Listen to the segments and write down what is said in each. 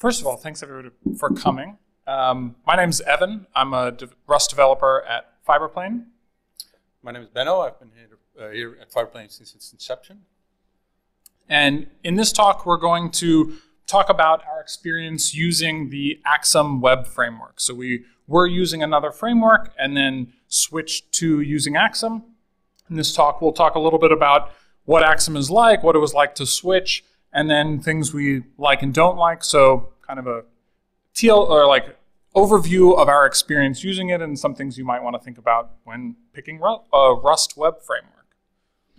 First of all, thanks everybody for coming. Um, my name is Evan. I'm a de- Rust developer at Fiberplane. My name is Benno. I've been here, uh, here at Fiberplane since its inception. And in this talk, we're going to talk about our experience using the Axum web framework. So we were using another framework and then switched to using Axum. In this talk, we'll talk a little bit about what Axum is like, what it was like to switch, and then things we like and don't like. So kind of a TL or like overview of our experience using it and some things you might want to think about when picking a Rust web framework.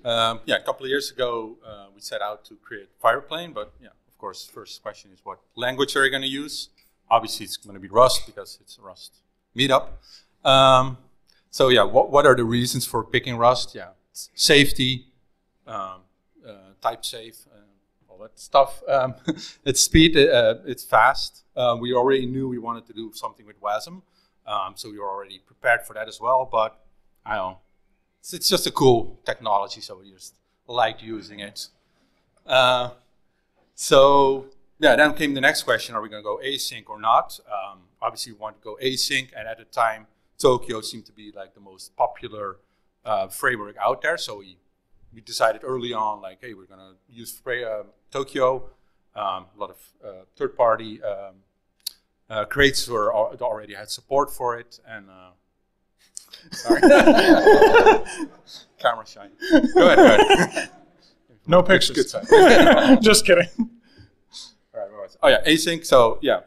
Um, yeah, a couple of years ago, uh, we set out to create Fiberplane, but yeah, of course, first question is what language are you going to use? Obviously, it's going to be Rust because it's a Rust meetup. Um, so yeah, what, what are the reasons for picking Rust? Yeah, safety, um, uh, type safe, that stuff. Um, it's speed, uh, it's fast. Uh, we already knew we wanted to do something with WASM, um, so we were already prepared for that as well. But I don't it's, it's just a cool technology, so we just liked using it. Uh, so yeah, then came the next question: Are we going to go async or not? Um, obviously, we want to go async, and at the time, Tokio seemed to be like the most popular uh, framework out there. So we we decided early on, like, hey, we're going to use uh, Tokio. Um, a lot of uh, third-party um, uh, crates were already had support for it, and uh, sorry, camera shine. Go ahead. Go ahead. No pictures. Good Just kidding. All right, oh yeah, async. So yeah,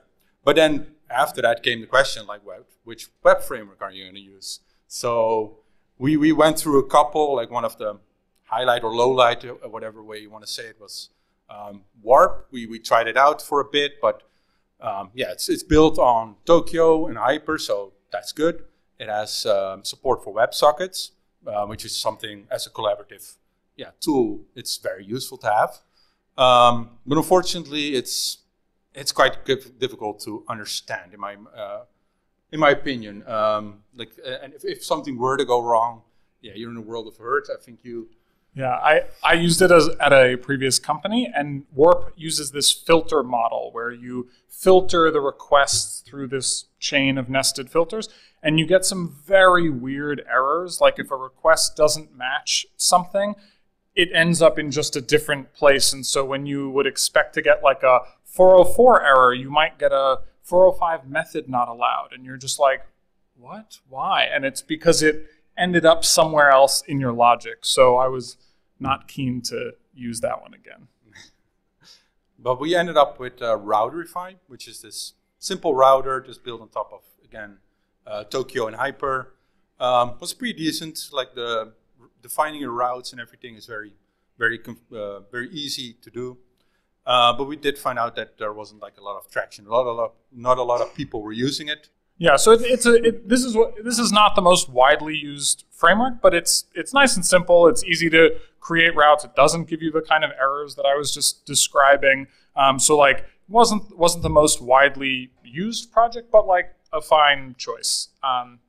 but then after that came the question like, well, which web framework are you going to use? So we we went through a couple. Like one of the highlight or low light, uh, whatever way you want to say it, was um, Warp. We we tried it out for a bit, but um, yeah, it's it's built on Tokio and Hyper, so that's good. It has um, support for WebSockets, uh, which is something as a collaborative yeah, tool, it's very useful to have. Um, but unfortunately, it's it's quite difficult to understand, in my uh, in my opinion. Um, like, uh, and if, if, something were to go wrong, yeah, you're in a world of hurt. I think you. Yeah, I, I used it as at a previous company, and Warp uses this filter model where you filter the requests through this chain of nested filters, and you get some very weird errors. Like if a request doesn't match something, it ends up in just a different place. And so when you would expect to get like a 404 error, you might get a 405 method not allowed. And you're just like, what? Why? And it's because it ended up somewhere else in your logic. So I was not keen to use that one again. but we ended up with uh, Routerify, which is this simple router just built on top of, again, uh, Tokio and Hyper. Um, was pretty decent. Like the defining your routes and everything is very, very, uh, very easy to do. Uh, but we did find out that there wasn't like a lot of traction. A lot, a lot, not a lot of people were using it. Yeah, so it, it's a it, this is what this is not the most widely used framework, but it's it's nice and simple. It's easy to create routes. It doesn't give you the kind of errors that I was just describing. Um, so like wasn't wasn't the most widely used project, but like a fine choice. Um,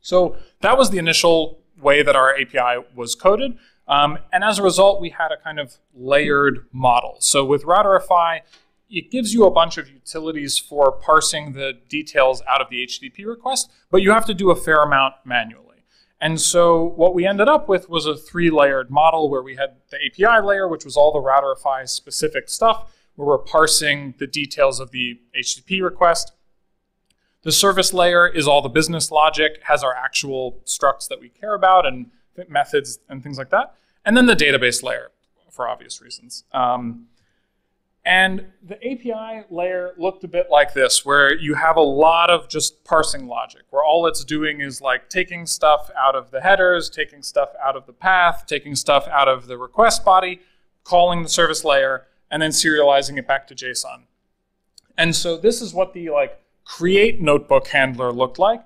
so that was the initial way that our API was coded. Um, and as a result, we had a kind of layered model. So with Routerify, it gives you a bunch of utilities for parsing the details out of the HTTP request, but you have to do a fair amount manually. And so what we ended up with was a three-layered model where we had the API layer, which was all the Routerify specific stuff, where we're parsing the details of the HTTP request. The service layer is all the business logic, has our actual structs that we care about and methods and things like that. And then the database layer, for obvious reasons. Um, and the API layer looked a bit like this, where you have a lot of just parsing logic, where all it's doing is like taking stuff out of the headers, taking stuff out of the path, taking stuff out of the request body, calling the service layer, and then serializing it back to JSON. And so this is what the like create notebook handler looked like.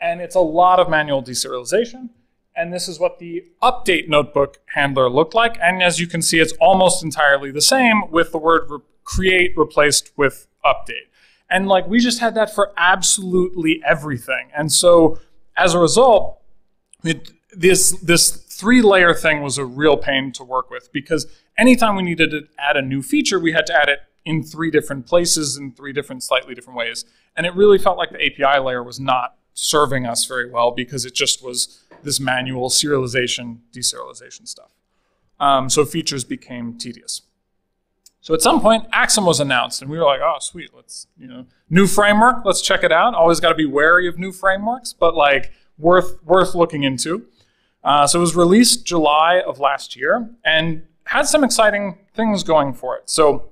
And it's a lot of manual deserialization. And this is what the update notebook handler looked like. And as you can see, it's almost entirely the same with the word re create replaced with update. And like we just had that for absolutely everything. And so as a result, it, this this three layer thing was a real pain to work with because anytime we needed to add a new feature, we had to add it in three different places in three different, slightly different ways. And it really felt like the API layer was not serving us very well because it just was this manual serialization, deserialization stuff. Um, so features became tedious. So at some point, Axum was announced, and we were like, "Oh, sweet! Let's you know, new framework. Let's check it out." Always got to be wary of new frameworks, but like worth worth looking into. Uh, so it was released July of last year, and had some exciting things going for it. So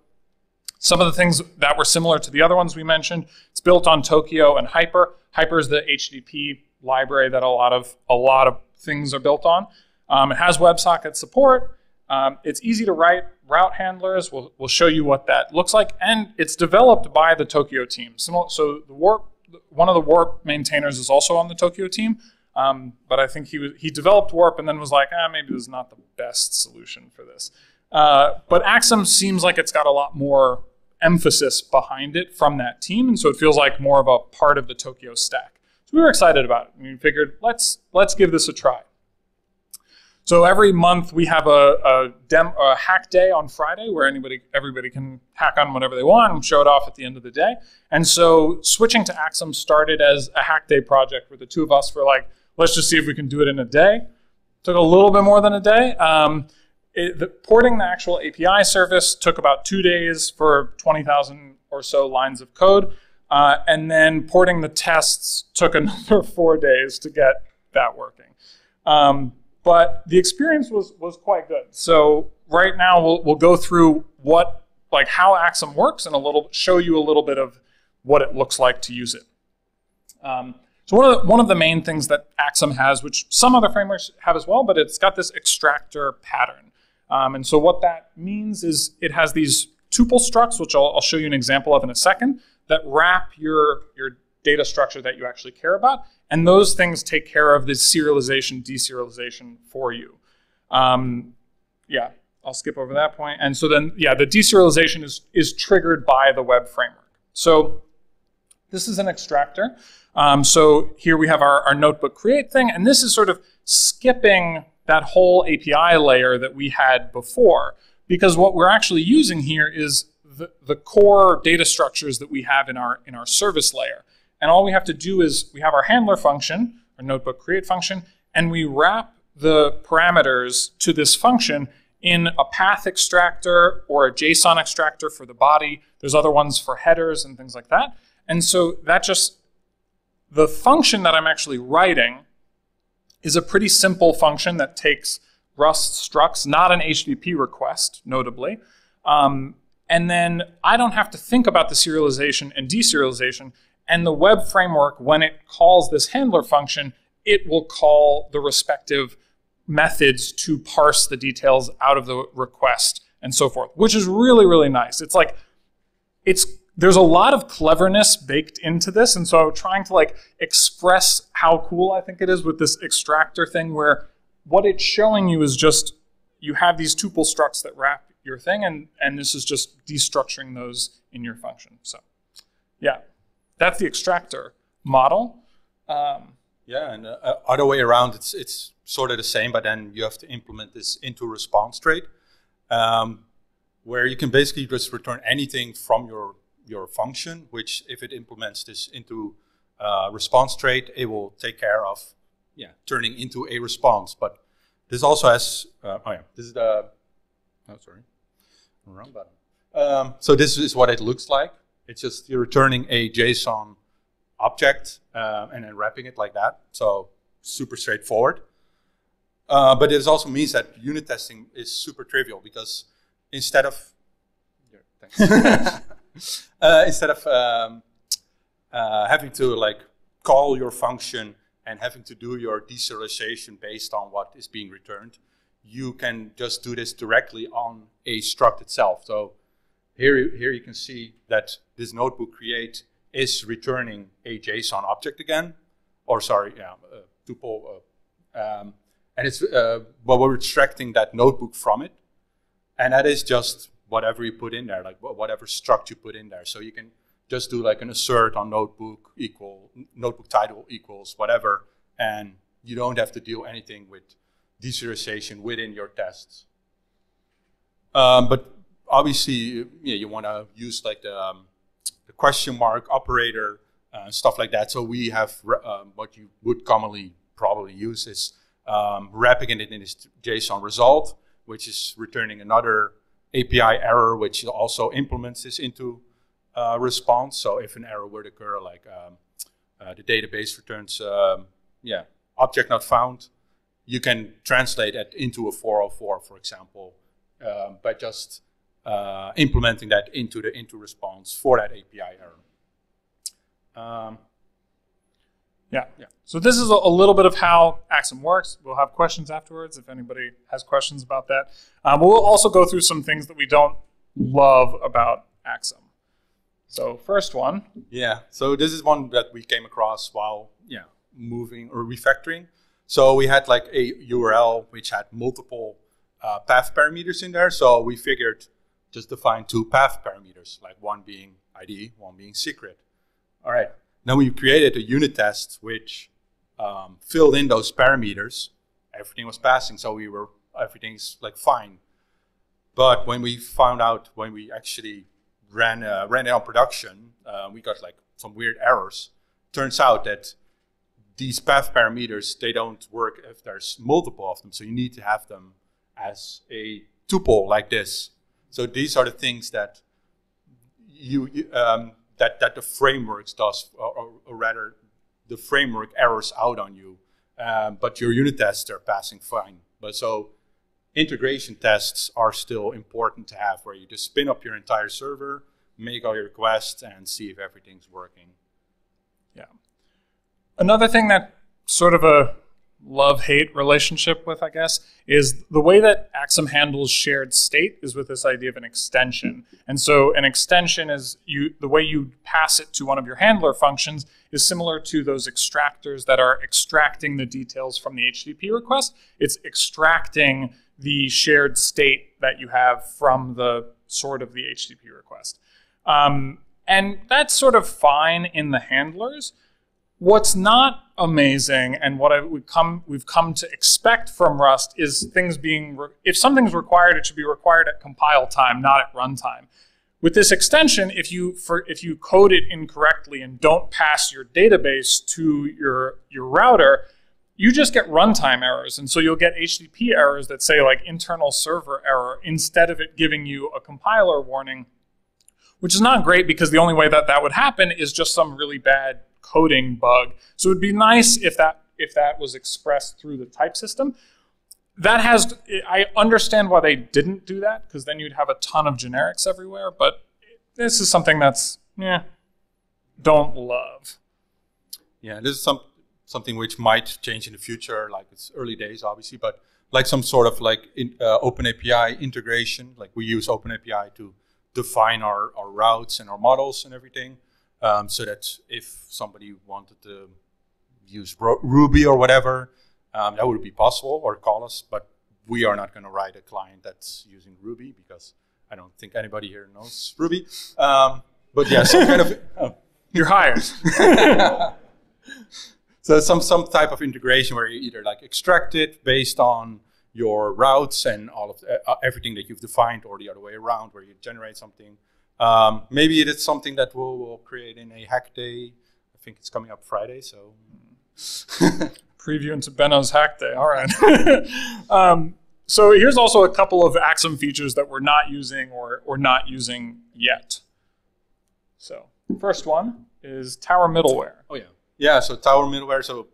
some of the things that were similar to the other ones we mentioned, it's built on Tokio and Hyper. Hyper is the HTTP library that a lot of a lot of things are built on. Um, it has WebSocket support. Um, it's easy to write route handlers. We'll, we'll show you what that looks like. And it's developed by the Tokio team. So the Warp, one of the Warp maintainers is also on the Tokio team. Um, but I think he, was, he developed Warp and then was like, ah, maybe this is not the best solution for this. Uh, but Axum seems like it's got a lot more emphasis behind it from that team. And so it feels like more of a part of the Tokio stack. So we were excited about it. We figured, let's, let's give this a try. So every month we have a, a, dem, a, hack day on Friday where anybody, everybody can hack on whatever they want and show it off at the end of the day. And so switching to Axum started as a hack day project where the two of us were like, let's just see if we can do it in a day. Took a little bit more than a day. Um, it, the, porting the actual API service took about two days for 20,000 or so lines of code. Uh, and then porting the tests took another four days to get that working. Um, but the experience was was quite good. So right now we'll we'll go through what like how Axum works and a little show you a little bit of what it looks like to use it. Um, so one of the, one of the main things that Axum has, which some other frameworks have as well, but it's got this extractor pattern. Um, and so what that means is it has these tuple structs, which I'll, I'll show you an example of in a second, that wrap your your data structure that you actually care about. And those things take care of the serialization, deserialization for you. Um, yeah, I'll skip over that point. And so then, yeah, the deserialization is, is triggered by the web framework. So this is an extractor. Um, so here we have our, our notebook create thing, and this is sort of skipping that whole API layer that we had before, because what we're actually using here is the, the core data structures that we have in our, in our service layer. And all we have to do is we have our handler function, our notebook create function, and we wrap the parameters to this function in a path extractor or a JSON extractor for the body. There's other ones for headers and things like that. And so that just, the function that I'm actually writing is a pretty simple function that takes Rust structs, not an HTTP request, notably. Um, and then I don't have to think about the serialization and deserialization. And the web framework, when it calls this handler function, it will call the respective methods to parse the details out of the request and so forth, which is really, really nice. It's like, it's there's a lot of cleverness baked into this. And so trying to like express how cool I think it is with this extractor thing where what it's showing you is just you have these tuple structs that wrap your thing and, and this is just destructuring those in your function. So yeah. That's the extractor model. Um, yeah, and uh, uh, other way around, it's it's sort of the same, but then you have to implement this into response trait, um, where you can basically just return anything from your your function, which if it implements this into uh, response trait, it will take care of, yeah, turning into a response. But this also has, uh, oh yeah, this is the, oh sorry, wrong button. Um, so this is what it looks like. It's just you're returning a JSON object uh, and then wrapping it like that. So super straightforward. Uh, but it also means that unit testing is super trivial because instead of uh, instead of um, uh, having to like call your function and having to do your deserialization based on what is being returned, you can just do this directly on a struct itself. So here, here you can see that this notebook create is returning a JSON object again, or sorry, yeah, uh, tuple, uh, um, and it's uh, but we're extracting that notebook from it, and that is just whatever you put in there, like whatever struct you put in there. So you can just do like an assert on notebook equal notebook title equals whatever, and you don't have to deal anything with deserialization within your tests. Um, but obviously, yeah, you want to use like the, um, the question mark operator, uh, stuff like that. So we have um, what you would commonly probably use is um, wrapping it in this JSON result, which is returning another API error, which also implements this into uh, response. So if an error were to occur, like um, uh, the database returns, yeah, object not found, you can translate it into a 404, for example, um, by just uh, implementing that into the into response for that API error. Um, yeah. yeah. So this is a, a, little bit of how Axum works. We'll have questions afterwards if anybody has questions about that. Um, we'll also go through some things that we don't love about Axum. So first one. Yeah. So this is one that we came across while yeah moving or refactoring. So we had like a URL which had multiple uh, path parameters in there. So we figured just define two path parameters, like one being ID, one being secret. All right. Then we created a unit test which um, filled in those parameters. Everything was passing, so we were everything's like fine. But when we found out when we actually ran uh, ran it on production, uh, we got like some weird errors. Turns out that these path parameters they don't work if there's multiple of them. So you need to have them as a tuple like this. So these are the things that you um, that, that the frameworks does, or, or, rather, the framework errors out on you, um, but your unit tests are passing fine. But so integration tests are still important to have, where you just spin up your entire server, make all your requests, and see if everything's working. Yeah. Another thing that sort of a love hate relationship with, I guess, is the way that Axum handles shared state is with this idea of an extension. And so an extension is you the way you pass it to one of your handler functions is similar to those extractors that are extracting the details from the HTTP request. It's extracting the shared state that you have from the sort of the HTTP request. Um, and that's sort of fine in the handlers. What's not amazing, and what I, we come, we've come to expect from Rust, is things being if something's required, it should be required at compile time, not at runtime. With this extension, if you for, if you code it incorrectly and don't pass your database to your your router, you just get runtime errors, and so you'll get HTTP errors that say like internal server error instead of it giving you a compiler warning, which is not great because the only way that that would happen is just some really bad coding bug. So it'd be nice if that if that was expressed through the type system. That has I understand why they didn't do that because then you'd have a ton of generics everywhere. But this is something that's yeah don't love. Yeah, this is some something which might change in the future. Like it's early days, obviously, but like some sort of like in, uh, Open API integration. Like we use Open API to define our, our routes and our models and everything um, so that if somebody wanted to use Ruby or whatever, um, that would be possible, or call us. But we are not going to write a client that's using Ruby because I don't think anybody here knows Ruby. Um, but yeah, some kind of oh. you're hired. so some some type of integration where you either like extract it based on your routes and all of the, uh, everything that you've defined, or the other way around, where you generate something um, maybe it is something that we'll, we'll, create in a hack day. I think it's coming up Friday, so. Preview into Benno's hack day. All right. um, so here's also a couple of Axum features that we're not using or, or not using yet. So first one is Tower middleware. Oh yeah. Yeah, so Tower middleware. So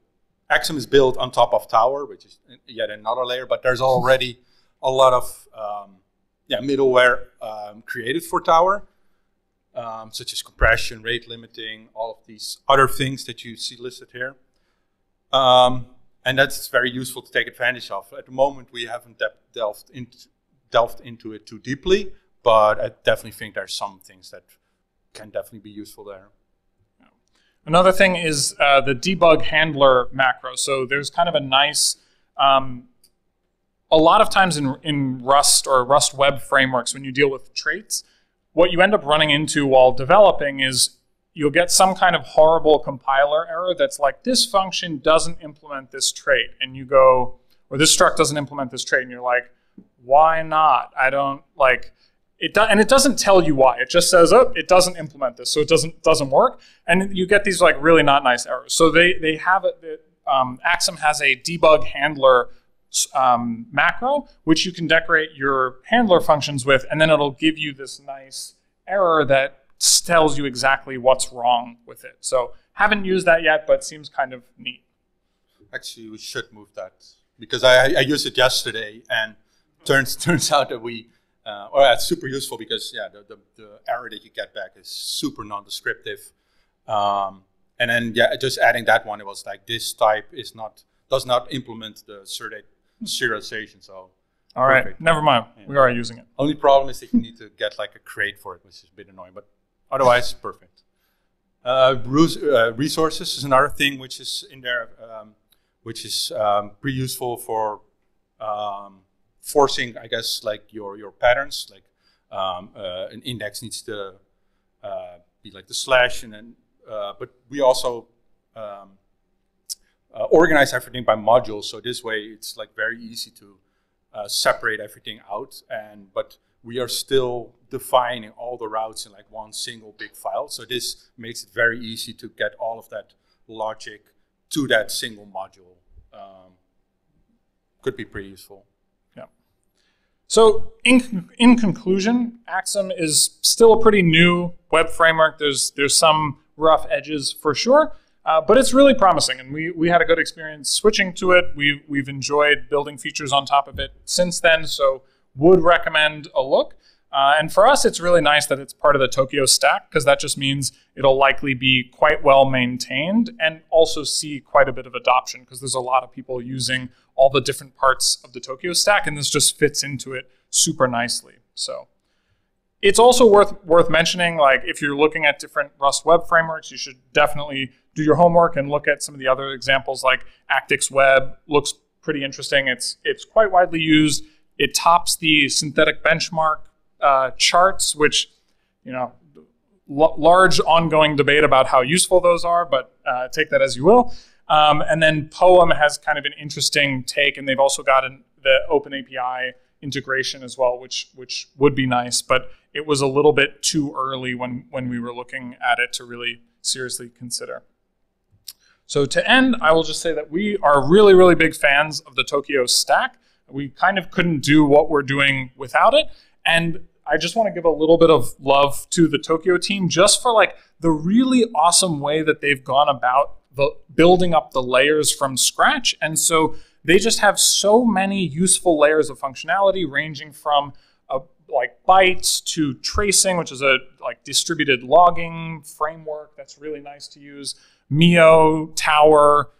Axum is built on top of Tower, which is yet another layer, but there's already a lot of um, yeah, middleware um, created for Tower um, such as compression, rate limiting, all of these other things that you see listed here. Um, and that's very useful to take advantage of. At the moment, we haven't de delved, in delved into it too deeply, but I definitely think there's some things that can definitely be useful there. Another thing is uh, the debug handler macro. So there's kind of a nice, um, a lot of times in, in Rust or Rust web frameworks, when you deal with traits, what you end up running into while developing is you'll get some kind of horrible compiler error that's like this function doesn't implement this trait and you go or this struct doesn't implement this trait and you're like why not i don't like it do, and it doesn't tell you why. It just says, "Oh, it doesn't implement this, so it doesn't doesn't work." And you get these like really not nice errors. So they they have it. Um, Axum has a debug handler um, macro, which you can decorate your handler functions with, and then it'll give you this nice error that tells you exactly what's wrong with it. So haven't used that yet, but seems kind of neat. Actually, we should move that because I, I used it yesterday, and turns turns out that we uh, well, that's super useful because yeah, the, the, the, error that you get back is super non-descriptive. Um, and then yeah, just adding that one, it was like this type is not does not implement the Cerdate serialization. So all right, perfect. never mind. Yeah. We are using it. Only problem is that you need to get like a crate for it, which is a bit annoying, but otherwise perfect. Uh, uh, resources is another thing which is in there, um, which is um, pretty useful for um, forcing, I guess, like your your patterns. Like um, uh, an index needs to uh, be like the slash, and then uh, but we also um, uh, organize everything by modules. So this way, it's like very easy to uh, separate everything out. And but we are still defining all the routes in like one single big file. So this makes it very easy to get all of that logic to that single module. Um, could be pretty useful. Yeah. So in, in conclusion, Axum is still a pretty new web framework. There's, there's some rough edges for sure, uh, but it's really promising. And we, we had a good experience switching to it. We, we've enjoyed building features on top of it since then, so would recommend a look. Uh, and for us, it's really nice that it's part of the Tokio stack because that just means it'll likely be quite well maintained and also see quite a bit of adoption because there's a lot of people using all the different parts of the Tokio stack, and this just fits into it super nicely. So it's also worth worth mentioning, like if you're looking at different Rust web frameworks, you should definitely do your homework and look at some of the other examples. Like Actix Web looks pretty interesting. It's it's quite widely used. It tops the synthetic benchmark uh, charts, which, you know, large ongoing debate about how useful those are, but uh, take that as you will. Um, and then Poem has kind of an interesting take, and they've also got an, the Open API integration as well, which which would be nice, but it was a little bit too early when when we were looking at it to really seriously consider. So to end, I will just say that we are really, really big fans of the Tokio stack. We kind of couldn't do what we're doing without it. And I just want to give a little bit of love to the Tokio team just for like the really awesome way that they've gone about the building up the layers from scratch. And so they just have so many useful layers of functionality ranging from a, like bytes to tracing, which is a like distributed logging framework that's really nice to use, Mio, Tower,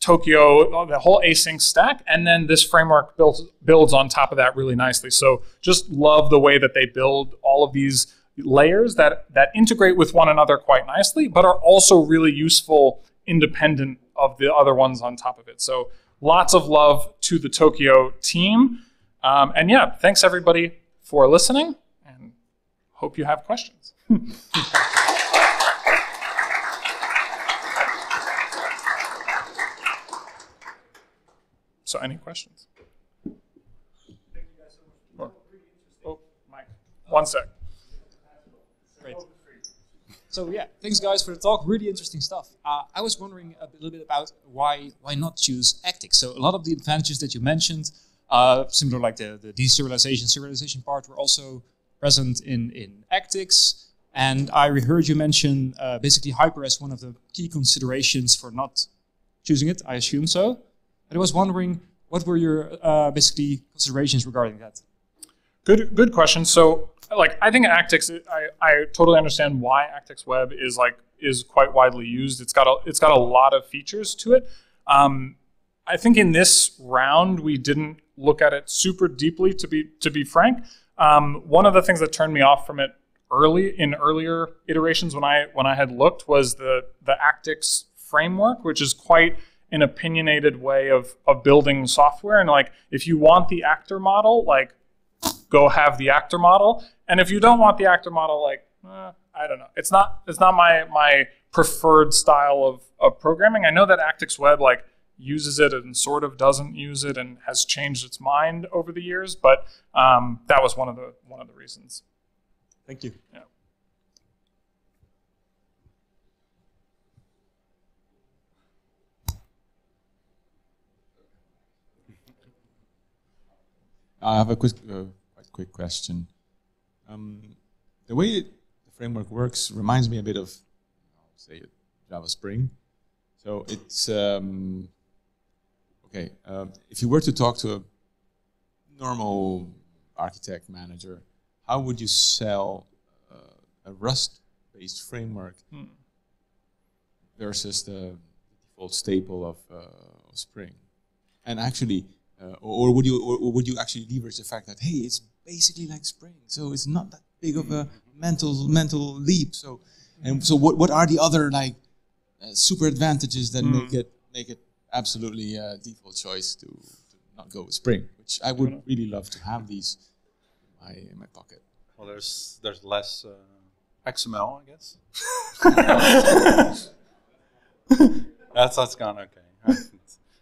Tokio, the whole async stack, and then this framework builds builds on top of that really nicely. So just love the way that they build all of these layers that that integrate with one another quite nicely, but are also really useful independent of the other ones on top of it. So lots of love to the Tokio team, um, and yeah, thanks everybody for listening, and hope you have questions. So, any questions? Oh, oh, Mike. One sec. Great. So yeah, thanks guys for the talk. Really interesting stuff. Uh, I was wondering a little bit about why why not choose Actix. So a lot of the advantages that you mentioned, uh, similar like the the deserialization serialization part, were also present in in Actix. And I heard you mention uh, basically Hyper as one of the key considerations for not choosing it. I assume so. I was wondering, what were your uh, basically considerations regarding that? Good, good question. So, like, I think Actix, I, I totally understand why Actix Web is like is quite widely used. It's got a, it's got a lot of features to it. Um, I think in this round we didn't look at it super deeply. To be to be frank, um, one of the things that turned me off from it early in earlier iterations when I when I had looked was the the Actix framework, which is quite an opinionated way of of building software. And like if you want the actor model like go have the actor model. And if you don't want the actor model like eh, i don't know. It's not it's not my my preferred style of of programming. I know that actix web like uses it and sort of doesn't use it and has changed its mind over the years but um, that was one of the one of the reasons. Thank you. Yeah. I have a quick, uh, quite quick question. Um, the way it, the framework works reminds me a bit of, I'll say it, Java Spring. So it's um, okay. Um, if you were to talk to a normal architect manager, how would you sell uh, a Rust-based framework Hmm. versus the default staple of, uh, of Spring? And actually, uh, or, or would you, or, or would you actually leverage the fact that hey, it's basically like Spring, so it's not that big of a mental mental leap. So, and so what what are the other like uh, super advantages that make it make it absolutely uh, default choice to, to not go with Spring? Which I would really love to have these in my in my pocket. Well, there's there's less uh, XML, I guess. that's that's gone okay.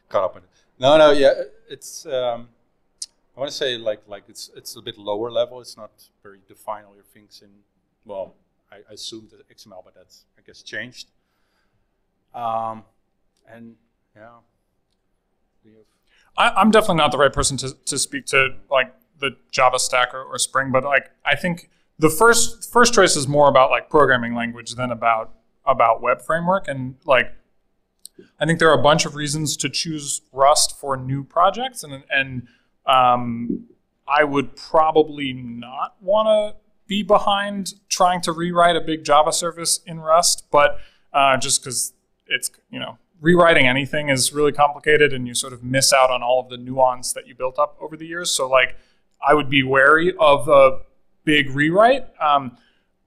Caught up on it. No, no, yeah, it's. Um, I want to say like like it's it's a bit lower level. It's not very define all your things in. Well, I, I assumed XML, but that's I guess changed. Um, and yeah, I, I'm definitely not the right person to, to speak to like the Java stack or, or Spring, but like I think the first first choice is more about like programming language than about about web framework and like I think there are a bunch of reasons to choose Rust for new projects, and and um, I would probably not want to be behind trying to rewrite a big Java service in Rust, but uh, just because it's you know rewriting anything is really complicated, and you sort of miss out on all of the nuance that you built up over the years. So like, I would be wary of a big rewrite. Um,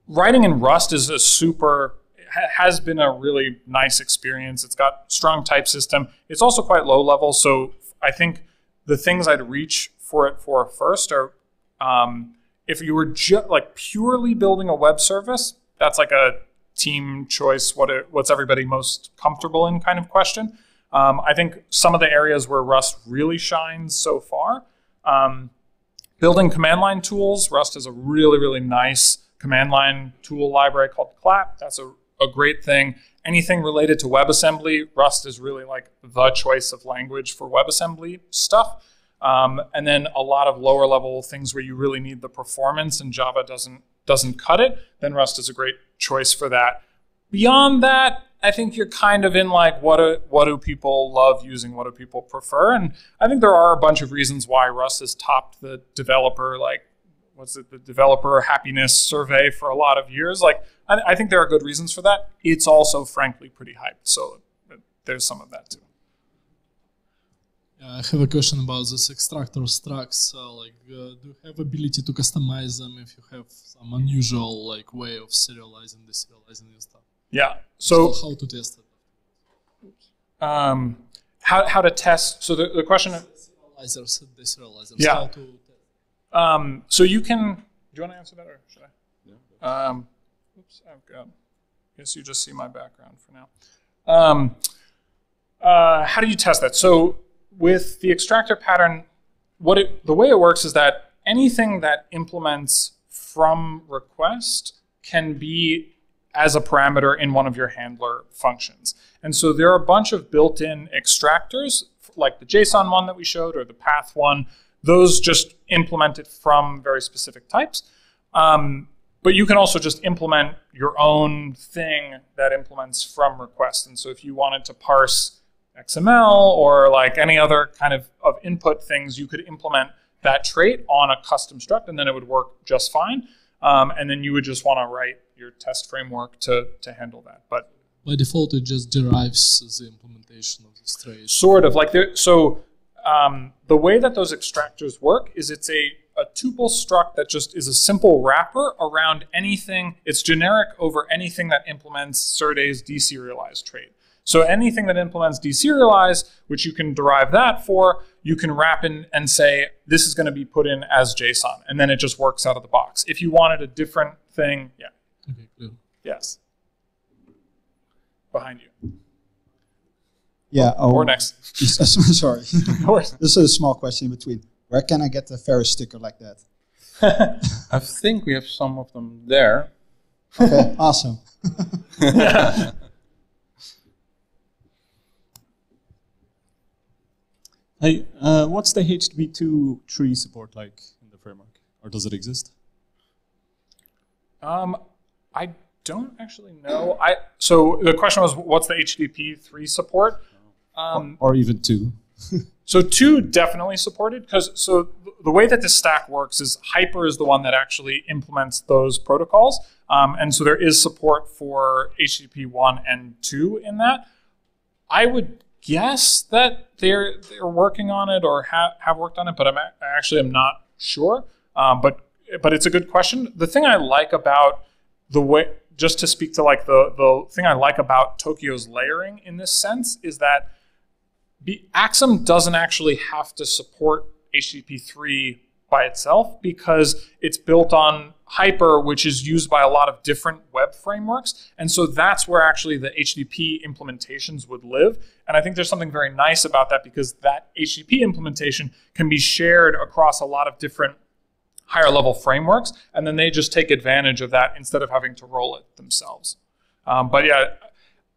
writing in Rust is a super ha- has been a really nice experience. It's got strong type system. It's also quite low level, so I think the things I'd reach for it for first are um, if you were ju- like purely building a web service. That's like a team choice. What it, what's everybody most comfortable in kind of question. Um, I think some of the areas where Rust really shines so far. Um, building command line tools. Rust is a really, really nice command line tool library called Clap. That's a, a great thing. Anything related to WebAssembly, Rust is really like the choice of language for WebAssembly stuff. Um, and then a lot of lower level things where you really need the performance and Java doesn't doesn't cut it, then Rust is a great choice for that. Beyond that, I think you're kind of in like what do, what do people love using, what do people prefer, and I think there are a bunch of reasons why Rust has topped the developer like what's it the developer happiness survey for a lot of years. Like I, I think there are good reasons for that. It's also frankly pretty hyped, so there's some of that too. I have a question about this extractor structs. Uh, like, uh, do you have ability to customize them if you have some unusual like way of serializing, deserializing your stuff? Yeah. So how to test it? um, how how to test? So the, the question. Serializers, deserializers. Yeah. How to Um, so you can. Do you want to answer that or should I? Um, oops, I've got. Guess you just see my background for now. Um, uh, how do you test that? So with the extractor pattern, what it the way it works is that anything that implements from request can be as a parameter in one of your handler functions. And so there are a bunch of built-in extractors, like the JSON one that we showed or the path one. Those just implement it from very specific types. Um, but you can also just implement your own thing that implements from request. And so if you wanted to parse XML or like any other kind of, of input things, you could implement that trait on a custom struct and then it would work just fine. Um, and then you would just want to write your test framework to, to handle that. But by default it just derives the implementation of this trait. sort of like there, so um, the way that those extractors work is it's a, a tuple struct that just is a simple wrapper around anything. It's generic over anything that implements Serde's deserialized trait. So anything that implements deserialize, which you can derive that for, you can wrap in and say, this is going to be put in as JSON. And then it just works out of the box. If you wanted a different thing, yeah, Okay, clear. yes. Behind you. Yeah. Oh, Or next. Sorry. Of course. this is a small question in between. Where can I get a Ferris sticker like that? I think we have some of them there. Okay, awesome. Hey, uh, what's the HTTP2 tree support like in the framework? Or does it exist? Um, I don't actually know. I so the question was, what's the HTTP three support? Um, Or even two? So two definitely supported because so the way that this stack works is Hyper is the one that actually implements those protocols, um, and so there is support for HTTP one and two in that. I would guess that they're they're working on it or have have worked on it, but I'm a- I actually am not sure. Um, but but it's a good question. The thing I like about the way just to speak to like the the thing I like about Tokio's layering in this sense is that be, Axum doesn't actually have to support HTTP3 by itself because it's built on Hyper, which is used by a lot of different web frameworks. And so that's where actually the HTTP implementations would live. And I think there's something very nice about that because that HTTP implementation can be shared across a lot of different higher level frameworks. And then they just take advantage of that instead of having to roll it themselves. Um, but yeah,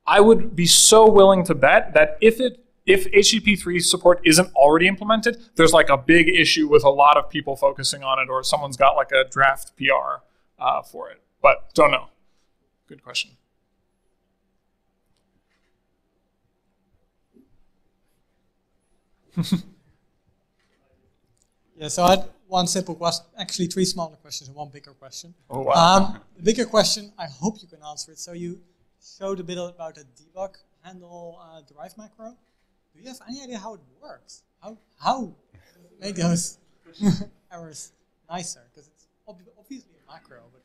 I would be so willing to bet that if it if HTTP3 support isn't already implemented, there's like a big issue with a lot of people focusing on it, or someone's got like a draft PR uh, for it. But don't know. Good question. Yeah, so I had one simple question, actually three smaller questions and one bigger question. Oh wow. Um, the bigger question, I hope you can answer it. So you showed a bit about the debug handle uh, derive macro. Do you have any idea how it works? How how make those errors nicer? Because it's ob- obviously a macro, but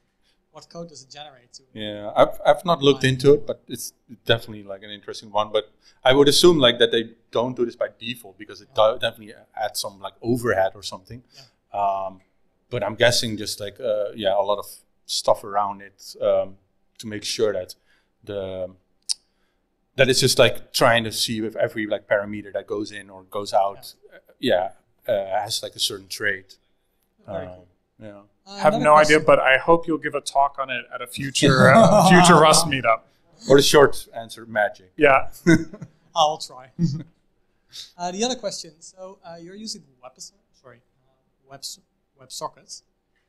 what code does it generate to? Yeah, I've, I've not looked into it, but it's definitely like an interesting one. But I would assume like that they don't do this by default because it do- definitely adds some like overhead or something. Um, but I'm guessing just like uh, yeah, a lot of stuff around it um, to make sure that the that it's just like trying to see if every like parameter that goes in or goes out, uh, yeah, uh, has like a certain trait. Very Um, cool. yeah. Uh, have another no idea, but I hope you'll give a talk on it at a future uh, future Rust meetup. Or the short answer, magic. Yeah. I'll try. uh, the other question. So uh, you're using web, sorry, uh, web WebSockets.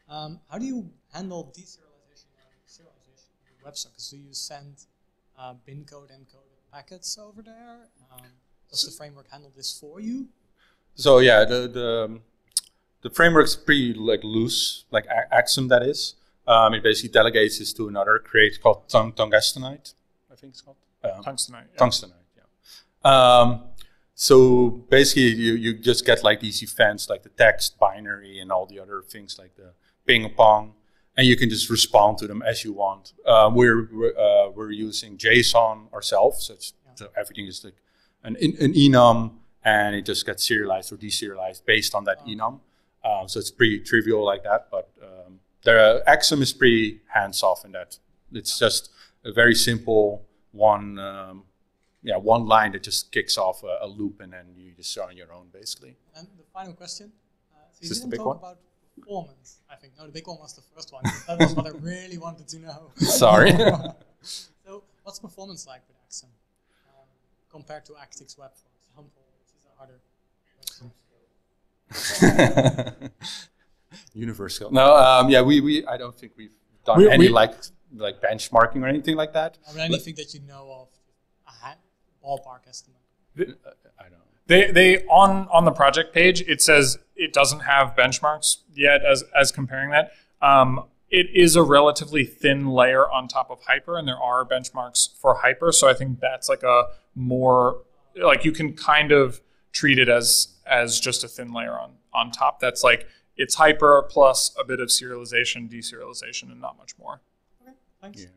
Um, how do you handle deserialization and serialization in WebSockets? Do you send uh, bincode encoded packets over there? Um, does the framework handle this for you? So yeah, the the um, the framework's pretty like loose, like A- Axum that is. Um, it basically delegates this to another crate called Tung- Tungstenite, I think it's called. Um, Tungstenite. yeah. Tungstenite, yeah. Um, so basically, you, you just get like these events, like the text, binary, and all the other things like the ping pong, and you can just respond to them as you want. Uh, we're we're, uh, we're using JSON ourselves, so, it's, so everything is like an, an enum, and it just gets serialized or deserialized based on that enum. Um, so it's pretty trivial like that, but um, the Axum is pretty hands off in that. It's just a very simple one, um, yeah, one line that just kicks off a, a loop, and then you just are on your own basically. And the final question. Uh, so Is this the big talk one? About performance. I think no, the big one was the first one. that was what I really wanted to know. Sorry. so, what's performance like with Axum um, compared to Actix Web, for example, which is a harder question? Universal. No, um, yeah, we, we I don't think we've done We- any we- like like benchmarking or anything like that. Or anything that you know of, a ballpark estimate. Uh, I don't know. They they on on the project page it says it doesn't have benchmarks yet as as comparing that. Um, it is a relatively thin layer on top of Hyper, and there are benchmarks for Hyper. So I think that's like a more like you can kind of treat it as as just a thin layer on on top. That's like it's Hyper plus a bit of serialization, deserialization, and not much more. Okay, thanks. Yeah.